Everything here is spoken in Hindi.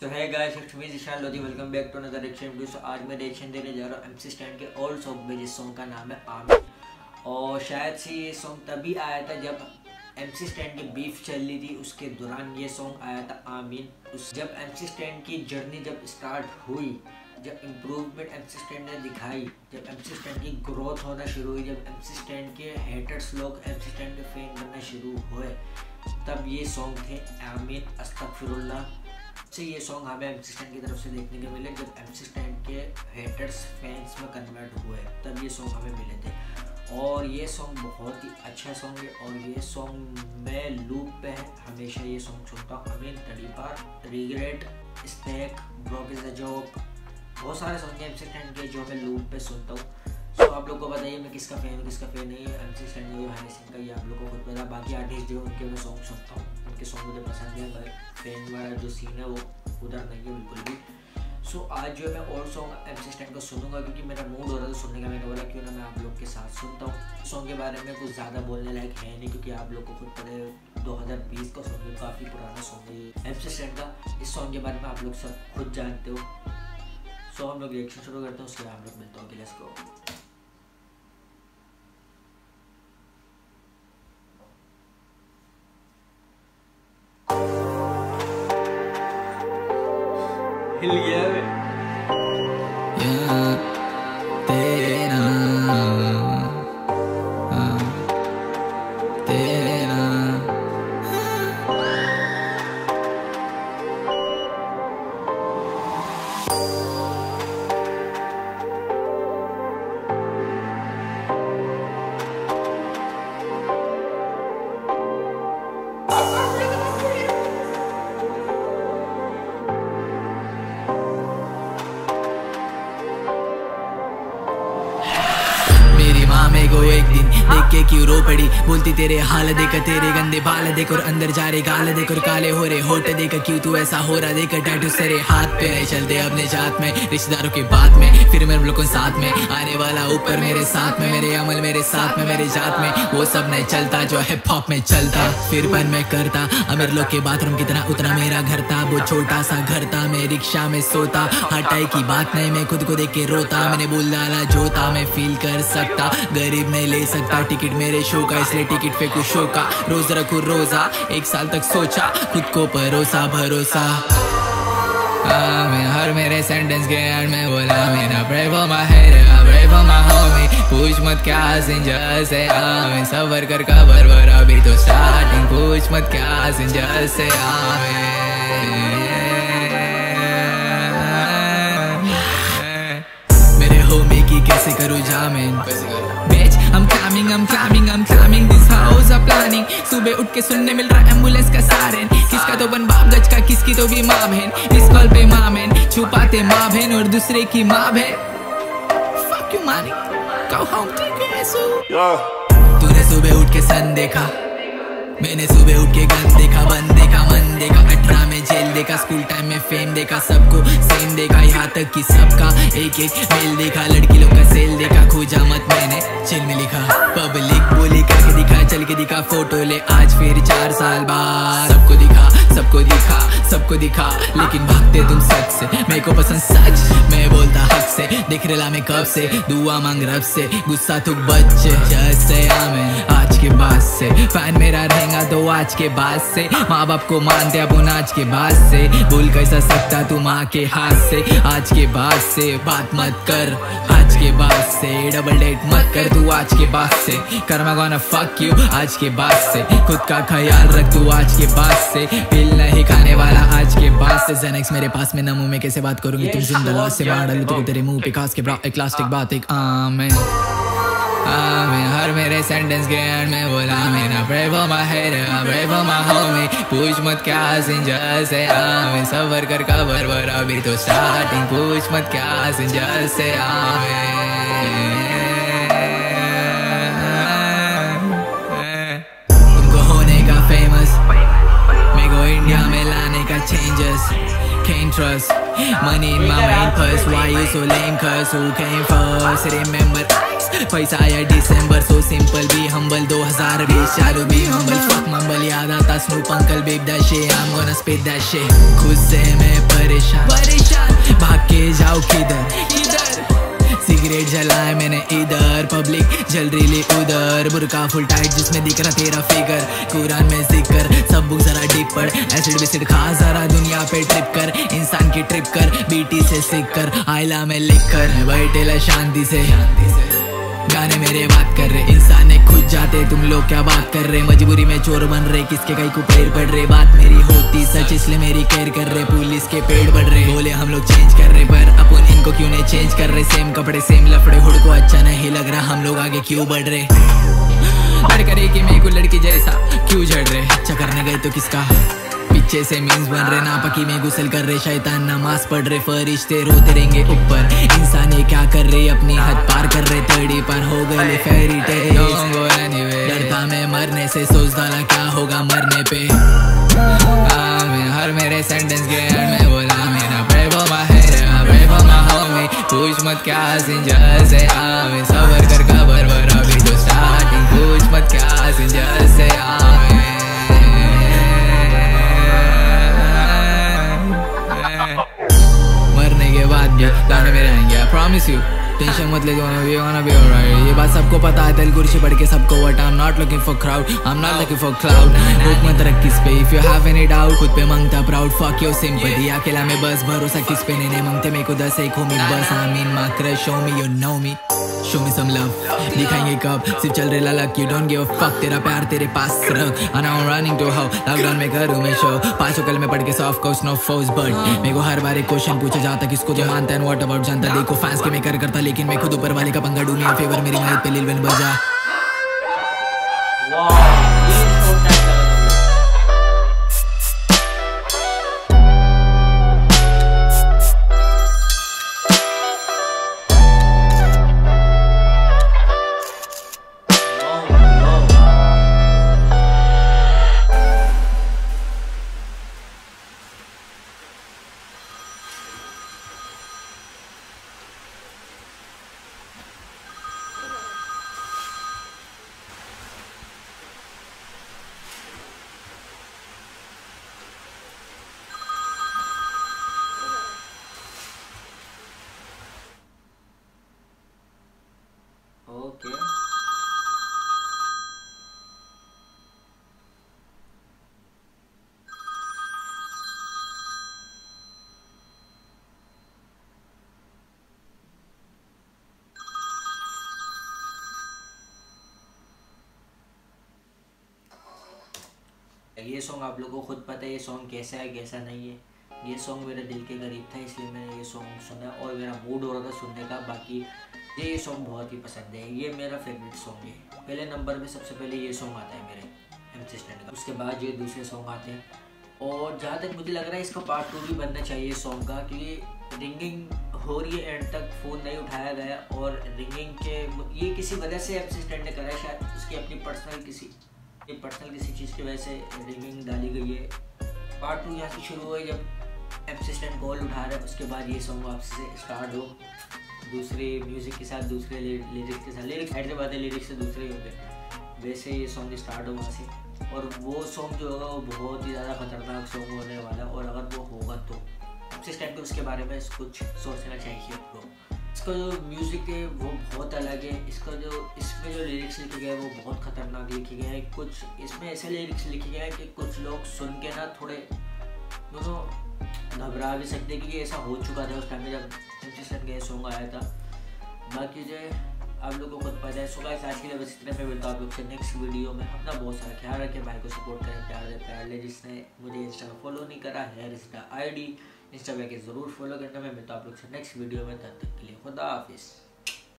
तो है guys it's me Zeeshan Lodhi welcome back to another reaction video so आज मैं रिएक्शन देने जा रहा हूँ एमसी स्टैंड के ओल्ड सॉन्ग में जिस सॉन्ग का नाम है आमिर और शायद से ये सॉन्ग तभी आया था जब एमसी स्टैंड की बीफ चल रही थी, उसके दौरान ये सॉन्ग आया था आमीन उस, जब एमसी स्टैंड की जर्नी जब स्टार्ट हुई, जब इम्प्रूवमेंट एम सी स्टैंड ने दिखाई, जब एम सी स्टैंड की ग्रोथ होना शुरू हुई, जब एम सी स्टैंड के हेटर्स लोग एम सी स्टैंड के फ़ैन बनना शुरू हुए, तब ये सॉन्ग थे आमीन अस्तफिरुल्ला से ये सॉन्ग हमें एम सी की तरफ़ से देखने को मिले, जब एम सी के हेटर्स फैंस में कन्वर्ट हुए, तब ये सॉन्ग हमें मिले थे। और ये सॉन्ग बहुत ही अच्छा सॉन्ग है, और ये सॉन्ग मैं लूप पे है हमेशा ये सॉन्ग सुनता हूँ। अमीन तड़ीपा रिग्रेट स्नैक ब्रॉक इज़ द जॉब बहुत सारे सॉन्ग हैं एम सी के जो मैं लूप पे सुनता हूँ। सो आप लोग को बताइए मैं किसका फ़ैन हूँ, किसका फ़ैन नहीं है एम सी स्टैंड जो हनी सिंह का, ये आप लोग को खुद पता बाकी आर्टिस्ट जो उनके मैं सॉन्ग सुनता हूँ। उनके सॉन्ग मुझे पसंद है पर फ़ैन वाला जो सीन है वो उधर नहीं है बिल्कुल भी। सो so, आज जो है मैं और सॉन्ग एम सी स्टैंड को सुनूँगा क्योंकि मेरा मूड हो रहा था सुनने का। मैंने बोला क्यों ना मैं आप लोग के साथ सुनता हूँ? सॉन्ग के बारे में कुछ ज़्यादा बोलने लायक है नहीं क्योंकि आप लोग को खुद पता दो हज़ार बीस का सॉन्ग है काफ़ी पुराना सॉन्ग है एम सी स्टैंड का। इस सॉन्ग के बारे में आप लोग सब खुद जानते हो। सो so, हम लोग रिएक्शन शुरू करते हैं उसके बाद हम लोग मिलते हैं। हिल गया को एक दिन देख के क्यों रो पड़ी। बोलती, तेरे हाल देख, तेरे गंदे बाल देख और अंदर जा रहे गाल देख और काले हो रहे होट देख, क्यों तू ऐसा हो रहा? देख टैटू सरे हाथ पे नहीं चलते अपने जात में, रिश्तेदारों के बात में। फिर मेरे लोगों साथ में। आने वाला ऊपर मेरे साथ में, मेरे अमल मेरे साथ में, मेरे जात में। वो सब नहीं चलता जो हिप हॉप में चलता। फिर बन मैं करता, अमीर लोग के बाथरूम कितना उतना मेरा घर था। वो छोटा सा घर था, मैं रिक्शा में सोता। हटाई की बात नहीं, मैं खुद को देख के रोता। मैंने बोल डाला जोता, मैं फील कर सकता। गरीब नहीं ले सकता। टिकट मेरे शो का, इसलिए टिकट फेंकू शो का। रोज रखू रोजा, एक साल तक सोचा। खुद को भरोसा भरोसा। मैं हर मेरे सेंटेंस के एंड में बोला, मेरा for my head pray for पूछ मत क्या सिंजर से आवे सबर कर कबर वर अभी तो स्टार्टिंग पूछ मत क्या सिंजर से आवे कैसे करूँ जामिन। करूँ I'm climbing, I'm climbing, I'm climbing this house I'm planning. सुबह उठ के सुनने मिल रहा एंबुलेंस का सारेन किसका तो बन बाप गज का किसकी तो भी माँ बहन। इस कॉल पे माँ बहन छुपाते माँ बहन और दूसरे की माँ बहन। Fuck you money. Go home take your तूने सुबह उठ के सन देखा। मैंने सुबह उठ के गन देखा बन देखा मन देखा। देखा स्कूल टाइम में फेम देखा, सबको सेम देखा, यहाँ तक कि सबका एक एक मेल देखा, लड़की लोग का सेल देखा, खोजा मत मैंने चिल में लिखा पब्लिक बोली करके दिखा, चल के दिखा फ़ोटो ले, आज फिर चार साल बाद। सबको दिखा सबको दिखा सबको दिखा, लेकिन भागते तुम सच से, मेरे को पसंद सच, मैं बोलता हक से, देख रहा मैं कब से, दुआ मांग रब से, गुस्सा तू बच्चे, जैसे आमें आज के बाद से फ़ैन मेरा रहेगा तो आज के बाद से, माँ बाप को मानते अपन आज के बाद से। भूल कैसा सकता तू माँ के हाथ से? आज के बाद से बात मत कर। आज के बाद से डबल डेट मत कर तू आज के बाद से। कर्मा गोना फक यू आज के बाद से। खुद का ख्याल रख तू आज के बाद से। पिल नहीं खाने वाला आज के बाद से। जेनेक्स मेरे पास में नमू में कैसे बात करूँगी? तुम ज़िंदा से मार डालू तो तेरे मुँह पे खास के एक प्लास्टिक बात एक आमेन मेरे सेंटेंस के एंड में बोला मेरा for my head for my homie पूछ मत क्या सिंजर से आवे सबर कर कबर वर अभी तो स्टार्टिंग पूछ मत क्या सिंजर से आवे changes can't trust money in my main purse why you so lame cuz who came first remember पैसा आया दिसंबर सो सिंपल भी हम्बल 2020 चालू भी हम्बल फक मंबल याद आता Snoop uncle big that shit I am gonna spit that shit खुद से मैं परेशान। परेशान। भाग के जाओ किधर? सिगरेट जलाए मैंने इधर पब्लिक जल रही उधर. बुरका फुल टाइट जिसमें दिख रहा तेरा फिगर कुरान में ज़िक्र सब बुक जरा डीप पढ़. एसिड विसिड खा जरा दुनिया पे ट्रिप कर. इंसान की ट्रिप कर बीटी से सीख कर. आयला में लिख कर. बैठेला शांति से। गाने मेरे बात कर रहे, इंसान खुद जाते, तुम लोग क्या बात कर रहे? मजबूरी में चोर बन रहे, किसके कहीं को पैर पड़ रहे? बात मेरी होती सच, इसलिए मेरी केयर कर रहे पुलिस के पेड़ बढ़ रहे। बोले हम लोग चेंज कर रहे, पर अपन इनको क्यों नहीं चेंज कर रहे? सेम कपड़े सेम लफड़े हुड को अच्छा नहीं लग रहा, हम लोग आगे क्यों बढ़ रहे? करे कि मेरे को लड़की जैसा क्यों झड़ रहे? अच्छा करने गए तो किसका? पीछे से मीन्स बन रहे ना पकी में गुसल कर रहे, शैतान नमाज़ पढ़ रहे, फरिश्ते रोते रहेंगे ऊपर। इंसान ये क्या रहे अपनी हद पार कर रहे तड़ी पर हो गए फेरी डरता मैं मरने से सोच डाला क्या होगा मरने पे। मैं हर मेरे सेंटेंस के एंड में बोला मेरा homie पूछ मत क्या सिंह से आवे सबर कर टेंशन लेके वी वाना बी ऑलराइट ये बात सबको पता है, दिल से पढ़ के सबको what I am not looking for crowd I am not looking for cloud रुक मत रख किस पे if you have any doubt खुद पे माँगता प्राउड फक योर सिंपैथी अकेला में बस, भरोसा किस पे? नहीं मांगते मेरे को दस, एक हो मी बस। I mean my crush show me you know me show me some love दिखाएँगे कब? सिर्फ़ चल रहे ललक you don't give a fuck तेरा प्यार तेरे पास रख। And I'm running to how lockdown में करूँ मैं शो पाँचों कल में पढ़ के soft course no force but मेरे को हर बार एक क्वेश्चन पूछा जाता किसको जो मानता है व्हाट अबाउट जानता? देखो फैंस के मैं कर करता, लेकिन मैं खुद ऊपर वाले का पंगा डूँगी फेवर मेरी मदद पे लिल बन बजा। वाह ये सॉन्ग आप लोगों को खुद पता है, ये सॉन्ग कैसा है, कैसा नहीं है। ये सॉन्ग मेरे दिल के करीब था, इसलिए मैंने ये सॉन्ग सुना और मेरा मूड हो रहा था सुनने का। बाकी मुझे ये सॉन्ग बहुत ही पसंद है। ये मेरा फेवरेट सॉन्ग है। पहले नंबर पे सबसे पहले ये सॉन्ग आता है मेरे एम स्टैंड का। उसके बाद ये दूसरे सॉन्ग आते हैं। और जहाँ तक मुझे लग रहा है इसका पार्ट टू भी बनना चाहिए सॉन्ग का, क्योंकि रिंगिंग हो रही है एंड तक फ़ोन नहीं उठाया गया और रिंगिंग के, ये किसी वजह से एम स्टैंड ने करा शायद उसकी अपनी पर्सनल किसी ये पर्सनल किसी चीज़ की वजह से रिंगिंग डाली गई है। पार्ट टू यहाँ से शुरू हुआ जब एम स्टैंड कॉल उठा रहा है, उसके बाद ये सॉन्ग वापस से स्टार्ट हो। दूसरे म्यूज़िक के साथ, दूसरे लिरिक्स के साथ। लिरिक्स से बात है लिरिक्स से दूसरे ही होते वैसे ये सॉन्ग स्टार्ट हो वहाँ से। और वो सॉन्ग जो होगा वो बहुत ही ज़्यादा खतरनाक सॉन्ग होने वाला और अगर वो होगा तो टाइम को उसके बारे में कुछ सोचना चाहिए आपको। इसका जो म्यूज़िक है, वो बहुत अलग है। इसका जो, इसमें जो लिरिक्स लिखे गए हैं, वो बहुत खतरनाक लिखे गए हैं। कुछ, इसमें ऐसे लिरिक्स लिखे गए हैं कि कुछ लोग सुन के ना थोड़े दोनों घबरा भी सकते क्योंकि ऐसा हो चुका था उस टाइम में जब एम का सॉन्ग आया था। बाकी जो आप लोगों को पता है सुबह आज के लिए बस इतने पे मिलता हूँ आप नेक्स्ट वीडियो में। अपना बहुत सारा ख्याल रखें, भाई को सपोर्ट करें, प्यार दे प्यार ले जिसने मुझे इंस्टा फॉलो नहीं करा, है इंस्टा आईडी डी इंस्टा पे के ज़रूर फॉलो करना। मैं मिलता हूँ आप लोग से नेक्स्ट वीडियो में। तब तक के लिए खुदा हाफिज़।